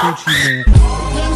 continua.